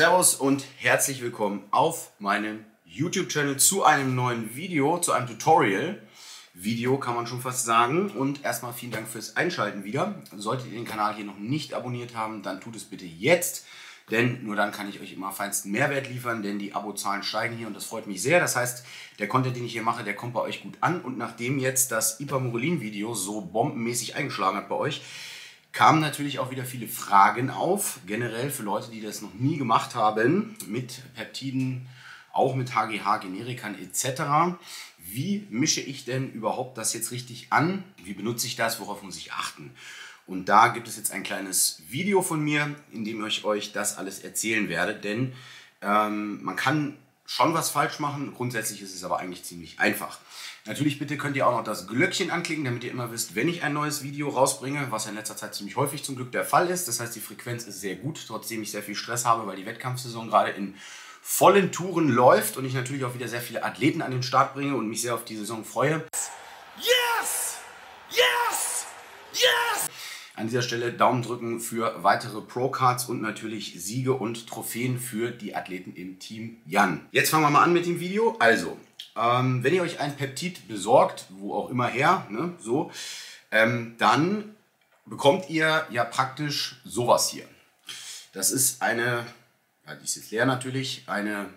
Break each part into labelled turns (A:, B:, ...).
A: Servus und herzlich willkommen auf meinem YouTube-Channel zu einem neuen Video, zu einem Tutorial. Video kann man schon fast sagen. Und erstmal vielen Dank fürs Einschalten wieder. Solltet ihr den Kanal hier noch nicht abonniert haben, dann tut es bitte jetzt. Denn nur dann kann ich euch immer feinsten Mehrwert liefern, denn die Abozahlen steigen hier und das freut mich sehr. Das heißt, der Content, den ich hier mache, der kommt bei euch gut an. Und nachdem jetzt das Ipermorelin-Video so bombenmäßig eingeschlagen hat bei euch, kamen natürlich auch wieder viele Fragen auf. Generell für Leute, die das noch nie gemacht haben, mit Peptiden, auch mit HGH, Generikern etc. Wie mische ich denn überhaupt das jetzt richtig an? Wie benutze ich das? Worauf muss ich achten? Und da gibt es jetzt ein kleines Video von mir, in dem ich euch das alles erzählen werde. Denn ähm, man kann schon was falsch machen. Grundsätzlich ist es aber eigentlich ziemlich einfach. Natürlich bitte könnt ihr auch noch das Glöckchen anklicken, damit ihr immer wisst, wenn ich ein neues Video rausbringe, was in letzter Zeit ziemlich häufig zum Glück der Fall ist. Das heißt, die Frequenz ist sehr gut, trotzdem ich sehr viel Stress habe, weil die Wettkampfsaison gerade in vollen Touren läuft und ich natürlich auch wieder sehr viele Athleten an den Start bringe und mich sehr auf die Saison freue. Yes! Yes! Yes! An dieser Stelle Daumen drücken für weitere Pro-Cards und natürlich Siege und Trophäen für die Athleten im Team Jan. Jetzt fangen wir mal an mit dem Video. Also, ähm, wenn ihr euch ein Peptid besorgt, wo auch immer her, ne, so, ähm, dann bekommt ihr ja praktisch sowas hier. Das ist eine ja, die ist jetzt leer natürlich, eine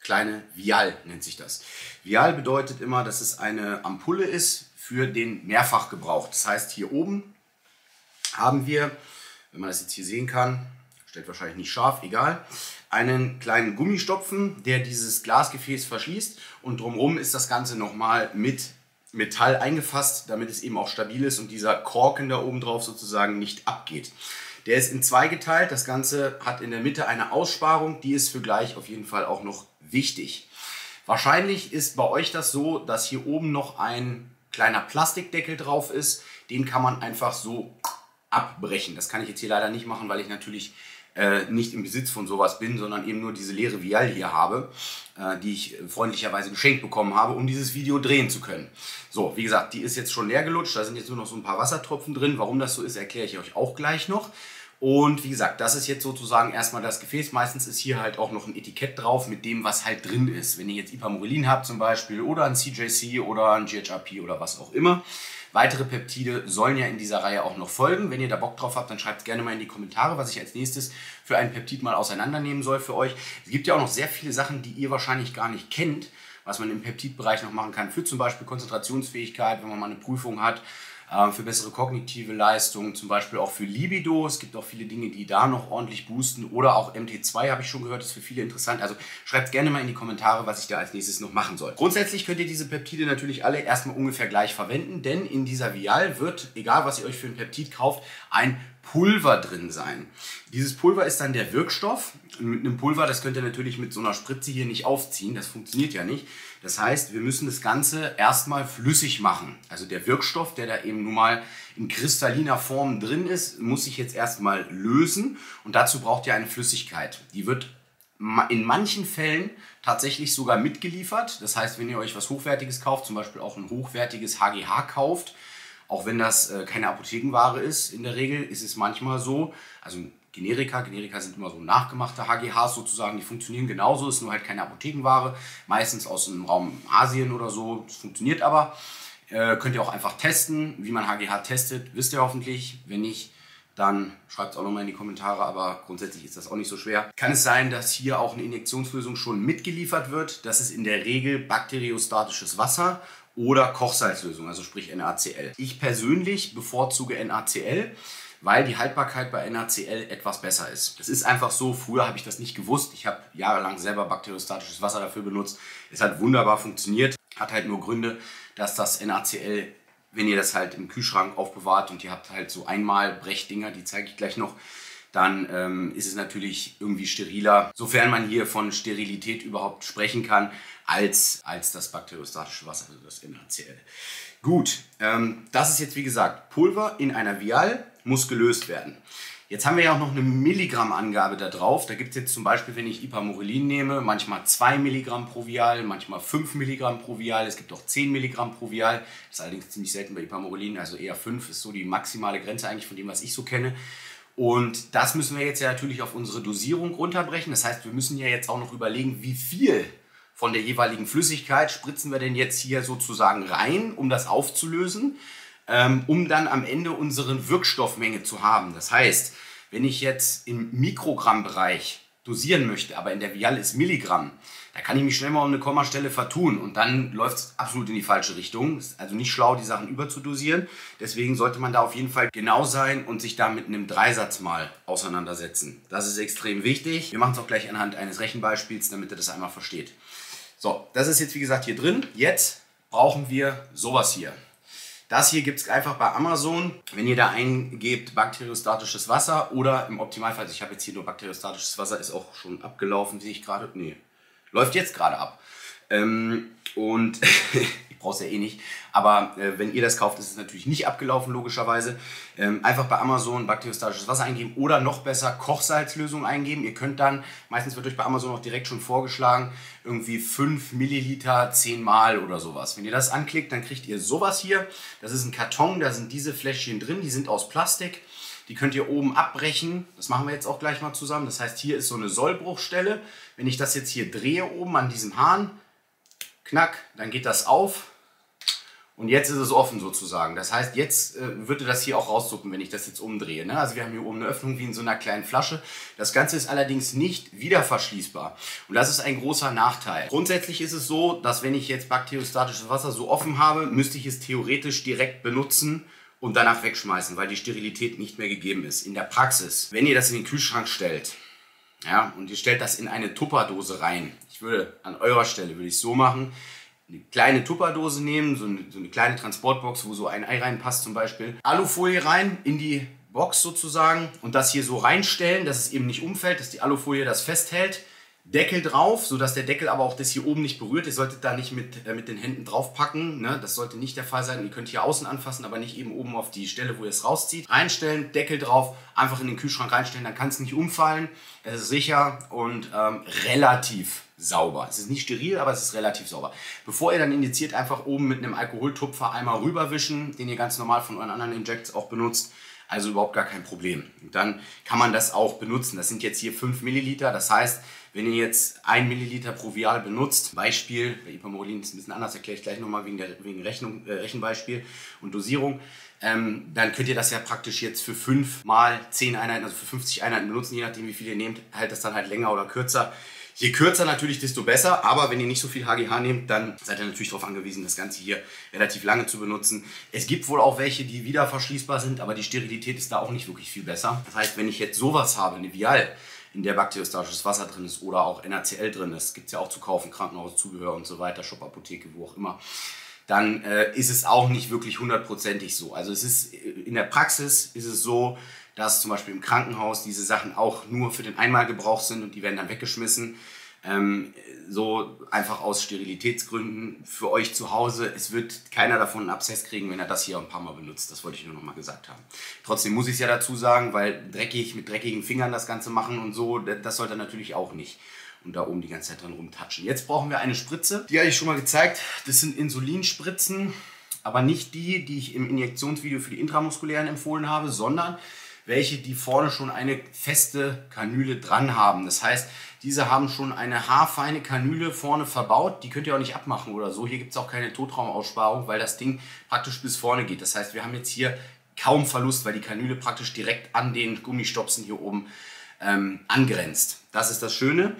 A: kleine Vial nennt sich das. Vial bedeutet immer, dass es eine Ampulle ist für den Mehrfachgebrauch. Das heißt, hier oben haben wir, wenn man das jetzt hier sehen kann, stellt wahrscheinlich nicht scharf, egal, einen kleinen Gummistopfen, der dieses Glasgefäß verschließt und drumherum ist das Ganze nochmal mit Metall eingefasst, damit es eben auch stabil ist und dieser Korken da oben drauf sozusagen nicht abgeht. Der ist in zwei geteilt. Das Ganze hat in der Mitte eine Aussparung. Die ist für gleich auf jeden Fall auch noch wichtig. Wahrscheinlich ist bei euch das so, dass hier oben noch ein kleiner Plastikdeckel drauf ist. Den kann man einfach so abbrechen. Das kann ich jetzt hier leider nicht machen, weil ich natürlich äh, nicht im Besitz von sowas bin, sondern eben nur diese leere Vial hier habe, äh, die ich freundlicherweise geschenkt bekommen habe, um dieses Video drehen zu können. So, wie gesagt, die ist jetzt schon leer gelutscht, da sind jetzt nur noch so ein paar Wassertropfen drin. Warum das so ist, erkläre ich euch auch gleich noch. Und wie gesagt, das ist jetzt sozusagen erstmal das Gefäß. Meistens ist hier halt auch noch ein Etikett drauf mit dem, was halt drin ist. Wenn ihr jetzt Ipamorelin habt zum Beispiel oder ein CJC oder ein GHRP oder was auch immer. Weitere Peptide sollen ja in dieser Reihe auch noch folgen. Wenn ihr da Bock drauf habt, dann schreibt gerne mal in die Kommentare, was ich als nächstes für ein Peptid mal auseinandernehmen soll für euch. Es gibt ja auch noch sehr viele Sachen, die ihr wahrscheinlich gar nicht kennt, was man im Peptidbereich noch machen kann. Für zum Beispiel Konzentrationsfähigkeit, wenn man mal eine Prüfung hat für bessere kognitive Leistung, zum Beispiel auch für Libido. Es gibt auch viele Dinge, die da noch ordentlich boosten. Oder auch MT2 habe ich schon gehört, ist für viele interessant. Also schreibt gerne mal in die Kommentare, was ich da als nächstes noch machen soll. Grundsätzlich könnt ihr diese Peptide natürlich alle erstmal ungefähr gleich verwenden, denn in dieser Vial wird, egal was ihr euch für ein Peptid kauft, ein Pulver drin sein. Dieses Pulver ist dann der Wirkstoff. Mit einem Pulver, das könnt ihr natürlich mit so einer Spritze hier nicht aufziehen, das funktioniert ja nicht. Das heißt, wir müssen das Ganze erstmal flüssig machen. Also der Wirkstoff, der da eben nun mal in kristalliner Form drin ist, muss sich jetzt erstmal lösen und dazu braucht ihr eine Flüssigkeit. Die wird in manchen Fällen tatsächlich sogar mitgeliefert. Das heißt, wenn ihr euch was Hochwertiges kauft, zum Beispiel auch ein hochwertiges HGH kauft, auch wenn das äh, keine Apothekenware ist, in der Regel ist es manchmal so, also Generika, Generika sind immer so nachgemachte HGHs sozusagen, die funktionieren genauso, ist nur halt keine Apothekenware, meistens aus dem Raum Asien oder so, das funktioniert aber. Äh, könnt ihr auch einfach testen, wie man HGH testet, wisst ihr hoffentlich. Wenn nicht, dann schreibt es auch nochmal in die Kommentare, aber grundsätzlich ist das auch nicht so schwer. Kann es sein, dass hier auch eine Injektionslösung schon mitgeliefert wird? Das ist in der Regel bakteriostatisches Wasser oder Kochsalzlösung, also sprich NaCl. Ich persönlich bevorzuge NaCl, weil die Haltbarkeit bei NaCl etwas besser ist. Es ist einfach so, früher habe ich das nicht gewusst. Ich habe jahrelang selber bakteriostatisches Wasser dafür benutzt. Es hat wunderbar funktioniert. Hat halt nur Gründe, dass das NaCl, wenn ihr das halt im Kühlschrank aufbewahrt und ihr habt halt so einmal Brechdinger, die zeige ich gleich noch, dann ähm, ist es natürlich irgendwie steriler, sofern man hier von Sterilität überhaupt sprechen kann, als, als das bakteriostatische Wasser, also das NaCl. Gut, ähm, das ist jetzt wie gesagt Pulver in einer Vial, muss gelöst werden. Jetzt haben wir ja auch noch eine Milligrammangabe da drauf. Da gibt es jetzt zum Beispiel, wenn ich Ipamorelin nehme, manchmal 2 Milligramm pro Vial, manchmal 5 Milligramm pro Vial. Es gibt auch 10 Milligramm pro Vial. Das ist allerdings ziemlich selten bei Ipamorelin, also eher 5 ist so die maximale Grenze eigentlich von dem, was ich so kenne. Und das müssen wir jetzt ja natürlich auf unsere Dosierung runterbrechen. Das heißt, wir müssen ja jetzt auch noch überlegen, wie viel von der jeweiligen Flüssigkeit spritzen wir denn jetzt hier sozusagen rein, um das aufzulösen, ähm, um dann am Ende unsere Wirkstoffmenge zu haben. Das heißt, wenn ich jetzt im Mikrogrammbereich dosieren möchte, aber in der Vial ist Milligramm, da kann ich mich schnell mal um eine Kommastelle vertun und dann läuft es absolut in die falsche Richtung. Ist also nicht schlau, die Sachen überzudosieren. Deswegen sollte man da auf jeden Fall genau sein und sich da mit einem Dreisatz mal auseinandersetzen. Das ist extrem wichtig. Wir machen es auch gleich anhand eines Rechenbeispiels, damit ihr das einmal versteht. So, das ist jetzt wie gesagt hier drin. Jetzt brauchen wir sowas hier. Das hier gibt es einfach bei Amazon. Wenn ihr da eingebt bakteriostatisches Wasser oder im Optimalfall, also ich habe jetzt hier nur bakteriostatisches Wasser, ist auch schon abgelaufen, sehe ich gerade. Nee, läuft jetzt gerade ab. Ähm, und ich brauche es ja eh nicht. Aber äh, wenn ihr das kauft, ist es natürlich nicht abgelaufen, logischerweise. Ähm, einfach bei Amazon bakteriostatisches Wasser eingeben oder noch besser Kochsalzlösung eingeben. Ihr könnt dann, meistens wird euch bei Amazon auch direkt schon vorgeschlagen, irgendwie 5 Milliliter 10 Mal oder sowas. Wenn ihr das anklickt, dann kriegt ihr sowas hier. Das ist ein Karton, da sind diese Fläschchen drin, die sind aus Plastik. Die könnt ihr oben abbrechen. Das machen wir jetzt auch gleich mal zusammen. Das heißt, hier ist so eine Sollbruchstelle. Wenn ich das jetzt hier drehe oben an diesem Hahn, knack, dann geht das auf. Und jetzt ist es offen sozusagen. Das heißt, jetzt äh, würde das hier auch rauszucken, wenn ich das jetzt umdrehe. Ne? Also wir haben hier oben eine Öffnung wie in so einer kleinen Flasche. Das Ganze ist allerdings nicht wieder verschließbar. Und das ist ein großer Nachteil. Grundsätzlich ist es so, dass wenn ich jetzt bakteriostatisches Wasser so offen habe, müsste ich es theoretisch direkt benutzen und danach wegschmeißen, weil die Sterilität nicht mehr gegeben ist. In der Praxis, wenn ihr das in den Kühlschrank stellt, ja, und ihr stellt das in eine Tupperdose rein. Ich würde an eurer Stelle würde ich so machen, eine kleine Tupperdose nehmen, so eine, so eine kleine Transportbox, wo so ein Ei reinpasst zum Beispiel. Alufolie rein in die Box sozusagen und das hier so reinstellen, dass es eben nicht umfällt, dass die Alufolie das festhält. Deckel drauf, sodass der Deckel aber auch das hier oben nicht berührt. Ihr solltet da nicht mit, äh, mit den Händen draufpacken. Ne? Das sollte nicht der Fall sein. Ihr könnt hier außen anfassen, aber nicht eben oben auf die Stelle, wo ihr es rauszieht. Reinstellen, Deckel drauf, einfach in den Kühlschrank reinstellen, dann kann es nicht umfallen. Es ist sicher und ähm, relativ sauber. Es ist nicht steril, aber es ist relativ sauber. Bevor ihr dann injiziert, einfach oben mit einem Alkoholtupfer einmal rüberwischen, den ihr ganz normal von euren anderen Injects auch benutzt. Also überhaupt gar kein Problem. Und dann kann man das auch benutzen. Das sind jetzt hier 5 Milliliter. Das heißt, wenn ihr jetzt 1 Milliliter pro Vial benutzt, Beispiel, bei Ipamorelin ist es ein bisschen anders, erkläre ich gleich nochmal wegen, der, wegen Rechnung, äh, Rechenbeispiel und Dosierung, ähm, dann könnt ihr das ja praktisch jetzt für 5 mal 10 Einheiten, also für 50 Einheiten benutzen, je nachdem wie viel ihr nehmt, halt das dann halt länger oder kürzer. Je kürzer natürlich, desto besser. Aber wenn ihr nicht so viel HGH nehmt, dann seid ihr natürlich darauf angewiesen, das Ganze hier relativ lange zu benutzen. Es gibt wohl auch welche, die wieder verschließbar sind, aber die Sterilität ist da auch nicht wirklich viel besser. Das heißt, wenn ich jetzt sowas habe, eine Vial, in der bakteriostatisches Wasser drin ist oder auch NaCl drin ist, gibt es ja auch zu kaufen, Krankenhauszubehör und so weiter, Shop-Apotheke, wo auch immer, dann äh, ist es auch nicht wirklich hundertprozentig so. Also es ist in der Praxis ist es so, dass zum Beispiel im Krankenhaus diese Sachen auch nur für den Einmalgebrauch sind und die werden dann weggeschmissen. Ähm, so einfach aus Sterilitätsgründen für euch zu Hause. Es wird keiner davon einen Abszess kriegen, wenn er das hier ein paar Mal benutzt. Das wollte ich nur noch mal gesagt haben. Trotzdem muss ich es ja dazu sagen, weil dreckig mit dreckigen Fingern das Ganze machen und so, das sollte natürlich auch nicht. Und da oben die ganze Zeit dran rumtatschen. Jetzt brauchen wir eine Spritze. Die habe ich schon mal gezeigt. Das sind Insulinspritzen, aber nicht die, die ich im Injektionsvideo für die intramuskulären empfohlen habe, sondern welche, die vorne schon eine feste Kanüle dran haben. Das heißt, diese haben schon eine haarfeine Kanüle vorne verbaut. Die könnt ihr auch nicht abmachen oder so. Hier gibt es auch keine Totraumausparung, weil das Ding praktisch bis vorne geht. Das heißt, wir haben jetzt hier kaum Verlust, weil die Kanüle praktisch direkt an den Gummistopsen hier oben ähm, angrenzt. Das ist das Schöne.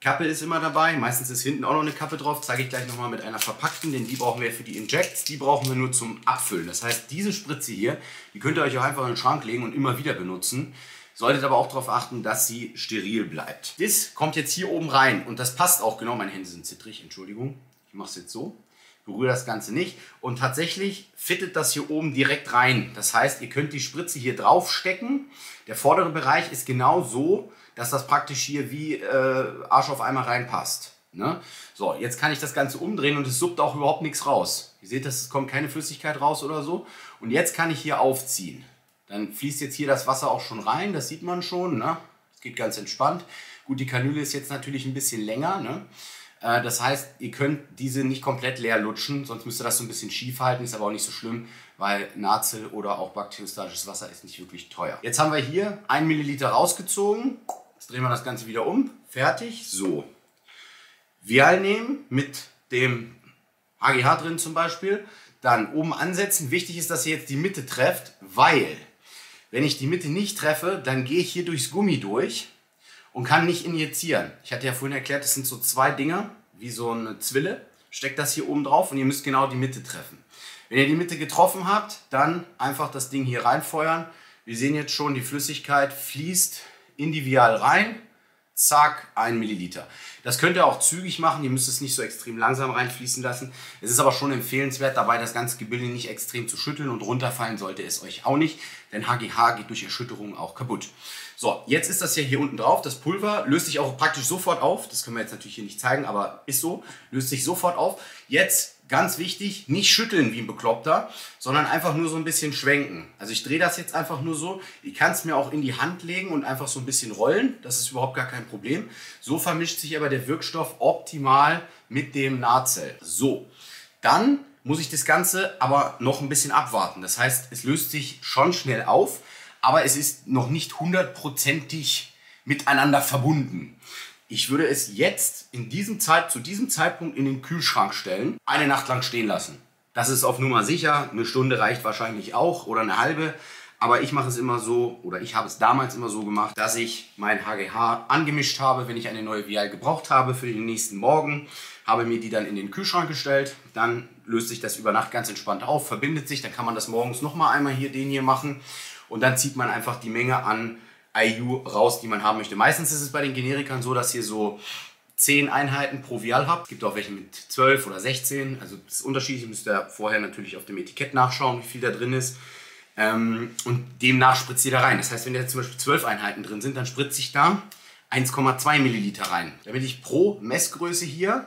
A: Kappe ist immer dabei. Meistens ist hinten auch noch eine Kappe drauf. Zeige ich gleich nochmal mit einer verpackten, denn die brauchen wir für die Injects. Die brauchen wir nur zum Abfüllen. Das heißt, diese Spritze hier, die könnt ihr euch auch einfach in den Schrank legen und immer wieder benutzen. Solltet aber auch darauf achten, dass sie steril bleibt. Das kommt jetzt hier oben rein und das passt auch genau. Meine Hände sind zittrig, Entschuldigung. Ich mache es jetzt so. Berühre das Ganze nicht. Und tatsächlich fittet das hier oben direkt rein. Das heißt, ihr könnt die Spritze hier drauf stecken. Der vordere Bereich ist genau so, dass das praktisch hier wie äh, Arsch auf einmal reinpasst. Ne? So, jetzt kann ich das Ganze umdrehen und es suppt auch überhaupt nichts raus. Ihr seht, es kommt keine Flüssigkeit raus oder so. Und jetzt kann ich hier aufziehen. Dann fließt jetzt hier das Wasser auch schon rein, das sieht man schon. Ne? Es geht ganz entspannt. Gut, die Kanüle ist jetzt natürlich ein bisschen länger. Ne? Äh, das heißt, ihr könnt diese nicht komplett leer lutschen, sonst müsst ihr das so ein bisschen schief halten, ist aber auch nicht so schlimm, weil Nazel oder auch bakteriostatisches Wasser ist nicht wirklich teuer. Jetzt haben wir hier 1 Milliliter rausgezogen. Jetzt drehen wir das Ganze wieder um. Fertig. So. Vial nehmen mit dem AGH drin zum Beispiel. Dann oben ansetzen. Wichtig ist, dass ihr jetzt die Mitte trefft, weil wenn ich die Mitte nicht treffe, dann gehe ich hier durchs Gummi durch und kann nicht injizieren. Ich hatte ja vorhin erklärt, das sind so zwei Dinger, wie so eine Zwille. Steckt das hier oben drauf und ihr müsst genau die Mitte treffen. Wenn ihr die Mitte getroffen habt, dann einfach das Ding hier reinfeuern. Wir sehen jetzt schon, die Flüssigkeit fließt in die Vial rein zack, ein Milliliter. Das könnt ihr auch zügig machen, ihr müsst es nicht so extrem langsam reinfließen lassen. Es ist aber schon empfehlenswert, dabei das ganze Gebilde nicht extrem zu schütteln und runterfallen sollte es euch auch nicht, denn HGH geht durch Erschütterung auch kaputt. So, jetzt ist das ja hier unten drauf. Das Pulver löst sich auch praktisch sofort auf. Das können wir jetzt natürlich hier nicht zeigen, aber ist so. Löst sich sofort auf. Jetzt ganz wichtig, nicht schütteln wie ein Bekloppter, sondern einfach nur so ein bisschen schwenken. Also ich drehe das jetzt einfach nur so. Ich kann es mir auch in die Hand legen und einfach so ein bisschen rollen. Das ist überhaupt gar kein Problem. So vermischt sich aber der Wirkstoff optimal mit dem Nahtcell. So, dann muss ich das Ganze aber noch ein bisschen abwarten. Das heißt, es löst sich schon schnell auf, aber es ist noch nicht hundertprozentig miteinander verbunden. Ich würde es jetzt in diesem Zeit, zu diesem Zeitpunkt in den Kühlschrank stellen, eine Nacht lang stehen lassen. Das ist auf Nummer sicher. Eine Stunde reicht wahrscheinlich auch oder eine halbe. Aber ich mache es immer so, oder ich habe es damals immer so gemacht, dass ich mein HGH angemischt habe, wenn ich eine neue Vial gebraucht habe für den nächsten Morgen, habe mir die dann in den Kühlschrank gestellt. Dann löst sich das über Nacht ganz entspannt auf, verbindet sich. Dann kann man das morgens nochmal einmal hier den hier machen. Und dann zieht man einfach die Menge an IU raus, die man haben möchte. Meistens ist es bei den Generikern so, dass ihr so 10 Einheiten pro Vial habt. Es gibt auch welche mit 12 oder 16. Also das ist unterschiedlich. Ihr müsst ja vorher natürlich auf dem Etikett nachschauen, wie viel da drin ist. Ähm, und demnach spritzt ihr da rein. Das heißt, wenn da zum Beispiel 12 Einheiten drin sind, dann spritze ich da 1,2 Milliliter rein. Damit ich pro Messgröße hier,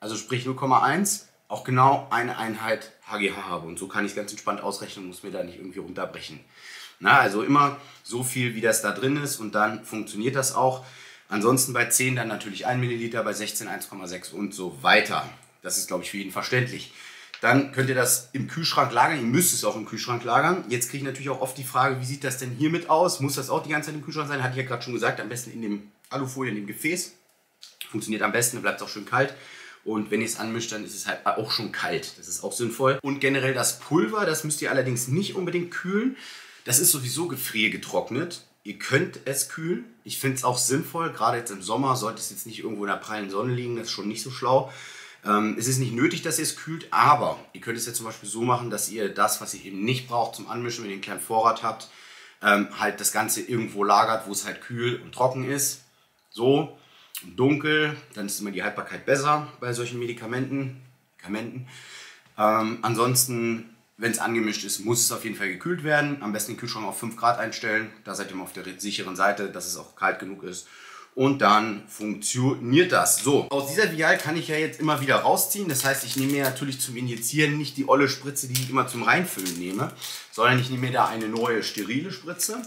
A: also sprich 0,1, auch genau eine Einheit HGH habe. Und so kann ich ganz entspannt ausrechnen und muss mir da nicht irgendwie runterbrechen. Na, also immer so viel, wie das da drin ist und dann funktioniert das auch. Ansonsten bei 10 dann natürlich 1 Milliliter, bei 16 1,6 und so weiter. Das ist, glaube ich, für jeden verständlich. Dann könnt ihr das im Kühlschrank lagern. Ihr müsst es auch im Kühlschrank lagern. Jetzt kriege ich natürlich auch oft die Frage, wie sieht das denn hiermit aus? Muss das auch die ganze Zeit im Kühlschrank sein? Hatte ich ja gerade schon gesagt, am besten in dem Alufolie, in dem Gefäß. Funktioniert am besten, dann bleibt es auch schön kalt. Und wenn ihr es anmischt, dann ist es halt auch schon kalt. Das ist auch sinnvoll. Und generell das Pulver, das müsst ihr allerdings nicht unbedingt kühlen. Das ist sowieso gefriergetrocknet. Ihr könnt es kühlen. Ich finde es auch sinnvoll, gerade jetzt im Sommer sollte es jetzt nicht irgendwo in der prallen Sonne liegen, das ist schon nicht so schlau. Ähm, es ist nicht nötig, dass ihr es kühlt, aber ihr könnt es jetzt zum Beispiel so machen, dass ihr das, was ihr eben nicht braucht zum Anmischen, wenn ihr einen kleinen Vorrat habt, ähm, halt das Ganze irgendwo lagert, wo es halt kühl und trocken ist. So, dunkel, dann ist immer die Haltbarkeit besser bei solchen Medikamenten. Medikamenten. Ähm, ansonsten wenn es angemischt ist, muss es auf jeden Fall gekühlt werden. Am besten den Kühlschrank auf 5 Grad einstellen. Da seid ihr mal auf der sicheren Seite, dass es auch kalt genug ist. Und dann funktioniert das. So, aus dieser Vial kann ich ja jetzt immer wieder rausziehen. Das heißt, ich nehme mir natürlich zum Injizieren nicht die olle Spritze, die ich immer zum Reinfüllen nehme, sondern ich nehme mir da eine neue sterile Spritze.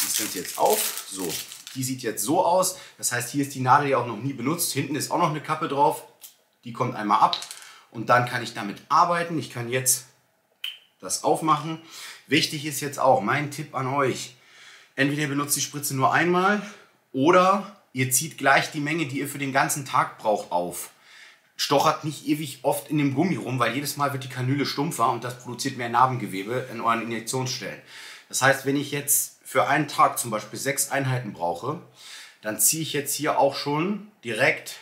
A: Das Ganze jetzt auf. So, die sieht jetzt so aus. Das heißt, hier ist die Nadel ja auch noch nie benutzt. Hinten ist auch noch eine Kappe drauf. Die kommt einmal ab. Und dann kann ich damit arbeiten. Ich kann jetzt das aufmachen. Wichtig ist jetzt auch mein Tipp an euch. Entweder ihr benutzt die Spritze nur einmal oder ihr zieht gleich die Menge, die ihr für den ganzen Tag braucht, auf. Stochert nicht ewig oft in dem Gummi rum, weil jedes Mal wird die Kanüle stumpfer und das produziert mehr Narbengewebe in euren Injektionsstellen. Das heißt, wenn ich jetzt für einen Tag zum Beispiel sechs Einheiten brauche, dann ziehe ich jetzt hier auch schon direkt,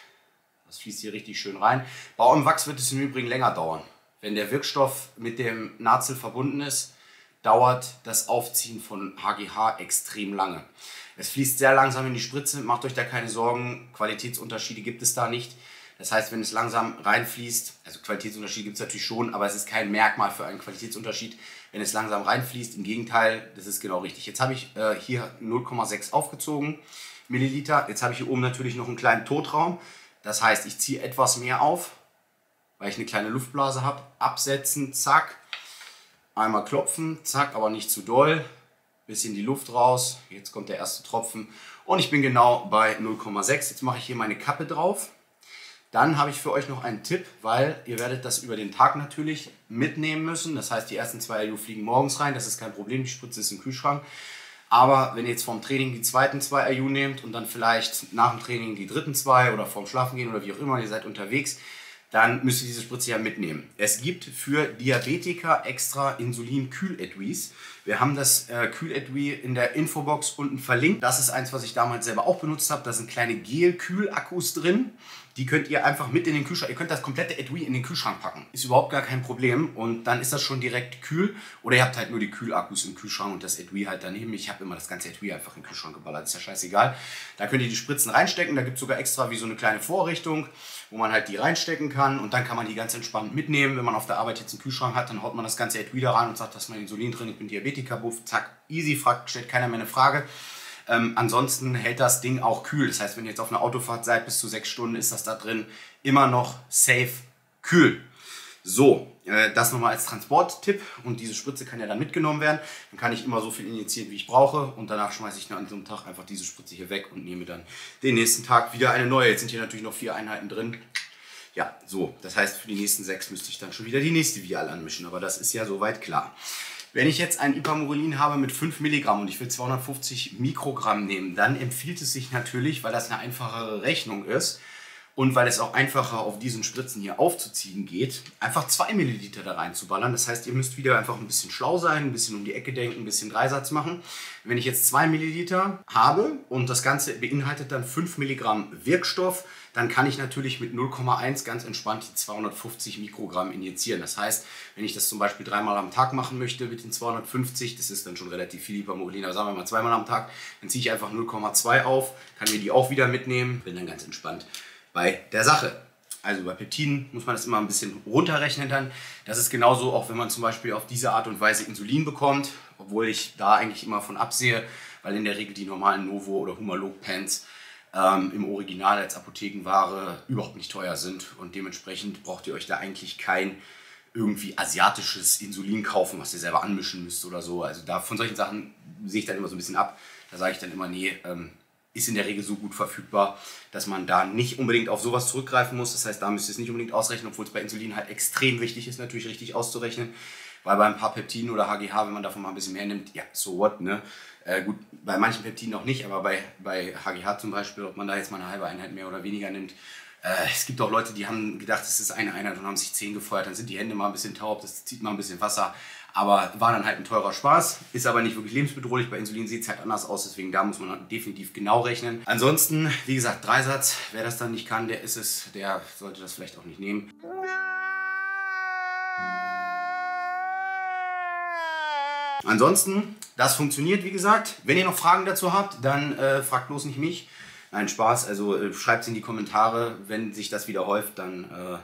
A: das fließt hier richtig schön rein. Bei eurem Wachs wird es im Übrigen länger dauern. Wenn der Wirkstoff mit dem Nazel verbunden ist, dauert das Aufziehen von HGH extrem lange. Es fließt sehr langsam in die Spritze, macht euch da keine Sorgen, Qualitätsunterschiede gibt es da nicht. Das heißt, wenn es langsam reinfließt, also Qualitätsunterschiede gibt es natürlich schon, aber es ist kein Merkmal für einen Qualitätsunterschied, wenn es langsam reinfließt. Im Gegenteil, das ist genau richtig. Jetzt habe ich äh, hier 0,6 aufgezogen Milliliter. Jetzt habe ich hier oben natürlich noch einen kleinen Totraum. Das heißt, ich ziehe etwas mehr auf, weil ich eine kleine Luftblase habe. Absetzen, zack. Einmal klopfen, zack, aber nicht zu doll. Bisschen die Luft raus. Jetzt kommt der erste Tropfen. Und ich bin genau bei 0,6. Jetzt mache ich hier meine Kappe drauf. Dann habe ich für euch noch einen Tipp, weil ihr werdet das über den Tag natürlich mitnehmen müssen. Das heißt, die ersten zwei IU fliegen morgens rein, das ist kein Problem, die Spritze ist im Kühlschrank. Aber wenn ihr jetzt vom Training die zweiten zwei IU nehmt und dann vielleicht nach dem Training die dritten zwei oder vorm Schlafen gehen oder wie auch immer, ihr seid unterwegs, dann müsst ihr diese Spritze ja mitnehmen. Es gibt für Diabetiker extra Insulin-Kühl-Etuis. Wir haben das äh, Kühl-Etui in der Infobox unten verlinkt. Das ist eins, was ich damals selber auch benutzt habe. Da sind kleine Gel-Kühl-Akkus drin. Die könnt ihr einfach mit in den Kühlschrank, ihr könnt das komplette Etui in den Kühlschrank packen. Ist überhaupt gar kein Problem und dann ist das schon direkt kühl. Oder ihr habt halt nur die Kühlakkus im Kühlschrank und das Etui halt daneben. Ich habe immer das ganze Etui einfach in den Kühlschrank geballert, ist ja scheißegal. Da könnt ihr die Spritzen reinstecken, da gibt es sogar extra wie so eine kleine Vorrichtung, wo man halt die reinstecken kann und dann kann man die ganz entspannt mitnehmen. Wenn man auf der Arbeit jetzt einen Kühlschrank hat, dann haut man das ganze Etui da rein und sagt, da ist mein Insulin drin, ich bin Diabetiker, buff, zack, easy, fragt, stellt keiner mehr eine Frage. Ähm, ansonsten hält das Ding auch kühl. Das heißt, wenn ihr jetzt auf einer Autofahrt seid, bis zu sechs Stunden ist das da drin immer noch safe kühl. So, das nochmal als Transporttipp und diese Spritze kann ja dann mitgenommen werden. Dann kann ich immer so viel injizieren, wie ich brauche und danach schmeiße ich an so einem Tag einfach diese Spritze hier weg und nehme dann den nächsten Tag wieder eine neue. Jetzt sind hier natürlich noch vier Einheiten drin. Ja, so, das heißt, für die nächsten sechs müsste ich dann schon wieder die nächste Vial anmischen, aber das ist ja soweit klar. Wenn ich jetzt ein Ipamorelin habe mit 5 Milligramm und ich will 250 Mikrogramm nehmen, dann empfiehlt es sich natürlich, weil das eine einfachere Rechnung ist und weil es auch einfacher auf diesen Spritzen hier aufzuziehen geht, einfach 2 Milliliter da reinzuballern. Das heißt, ihr müsst wieder einfach ein bisschen schlau sein, ein bisschen um die Ecke denken, ein bisschen Dreisatz machen. Wenn ich jetzt 2 Milliliter habe und das Ganze beinhaltet dann 5 Milligramm Wirkstoff, dann kann ich natürlich mit 0,1 ganz entspannt die 250 Mikrogramm injizieren. Das heißt, wenn ich das zum Beispiel dreimal am Tag machen möchte mit den 250, das ist dann schon relativ viel Hypermorelin, aber sagen wir mal zweimal am Tag, dann ziehe ich einfach 0,2 auf, kann mir die auch wieder mitnehmen, bin dann ganz entspannt bei der Sache. Also bei Peptiden muss man das immer ein bisschen runterrechnen dann. Das ist genauso auch, wenn man zum Beispiel auf diese Art und Weise Insulin bekommt, obwohl ich da eigentlich immer von absehe, weil in der Regel die normalen Novo- oder Humalog-Pens ähm, im Original als Apothekenware überhaupt nicht teuer sind. Und dementsprechend braucht ihr euch da eigentlich kein irgendwie asiatisches Insulin kaufen, was ihr selber anmischen müsst oder so. Also da von solchen Sachen sehe ich dann immer so ein bisschen ab. Da sage ich dann immer, nee, ähm, ist in der Regel so gut verfügbar, dass man da nicht unbedingt auf sowas zurückgreifen muss. Das heißt, da müsst ihr es nicht unbedingt ausrechnen, obwohl es bei Insulin halt extrem wichtig ist, natürlich richtig auszurechnen. Weil bei ein paar Peptiden oder HGH, wenn man davon mal ein bisschen mehr nimmt, ja, so what, ne? Äh, gut, bei manchen Peptiden noch nicht, aber bei, bei HGH zum Beispiel, ob man da jetzt mal eine halbe Einheit mehr oder weniger nimmt. Äh, es gibt auch Leute, die haben gedacht, es ist eine Einheit und haben sich zehn gefeuert. Dann sind die Hände mal ein bisschen taub, das zieht mal ein bisschen Wasser. Aber war dann halt ein teurer Spaß, ist aber nicht wirklich lebensbedrohlich. Bei Insulin sieht es halt anders aus, deswegen da muss man definitiv genau rechnen. Ansonsten, wie gesagt, Dreisatz, wer das dann nicht kann, der ist es, der sollte das vielleicht auch nicht nehmen. Ansonsten, das funktioniert, wie gesagt. Wenn ihr noch Fragen dazu habt, dann äh, fragt bloß nicht mich. Nein, Spaß. Also äh, schreibt es in die Kommentare. Wenn sich das wieder häuft, dann äh,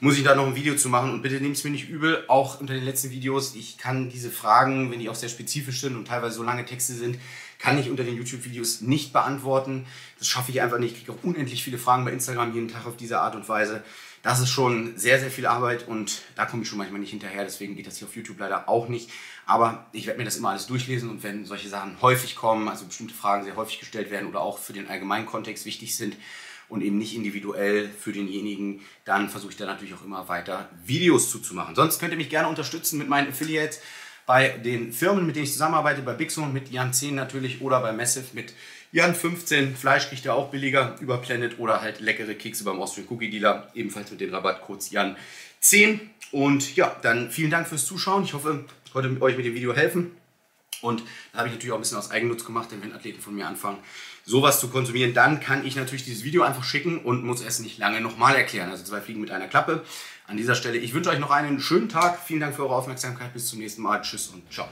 A: muss ich da noch ein Video zu machen. Und bitte nehmt es mir nicht übel, auch unter den letzten Videos. Ich kann diese Fragen, wenn die auch sehr spezifisch sind und teilweise so lange Texte sind, kann ich unter den YouTube-Videos nicht beantworten. Das schaffe ich einfach nicht. Ich kriege auch unendlich viele Fragen bei Instagram jeden Tag auf diese Art und Weise. Das ist schon sehr, sehr viel Arbeit und da komme ich schon manchmal nicht hinterher. Deswegen geht das hier auf YouTube leider auch nicht. Aber ich werde mir das immer alles durchlesen und wenn solche Sachen häufig kommen, also bestimmte Fragen sehr häufig gestellt werden oder auch für den allgemeinen Kontext wichtig sind und eben nicht individuell für denjenigen, dann versuche ich da natürlich auch immer weiter Videos zuzumachen. Sonst könnt ihr mich gerne unterstützen mit meinen Affiliates bei den Firmen, mit denen ich zusammenarbeite, bei Bixon mit Jan 10 natürlich oder bei Massive mit Jan 15. Fleisch kriegt ihr auch billiger über Planet oder halt leckere Kekse beim Austrian Cookie Dealer, ebenfalls mit dem Rabattcode Jan 10. Und ja, dann vielen Dank fürs Zuschauen. Ich hoffe, ich konnte euch mit dem Video helfen. Und da habe ich natürlich auch ein bisschen aus Eigennutz gemacht, denn wenn Athleten von mir anfangen, sowas zu konsumieren, dann kann ich natürlich dieses Video einfach schicken und muss es nicht lange nochmal erklären. Also zwei Fliegen mit einer Klappe. An dieser Stelle, ich wünsche euch noch einen schönen Tag. Vielen Dank für eure Aufmerksamkeit. Bis zum nächsten Mal. Tschüss und ciao.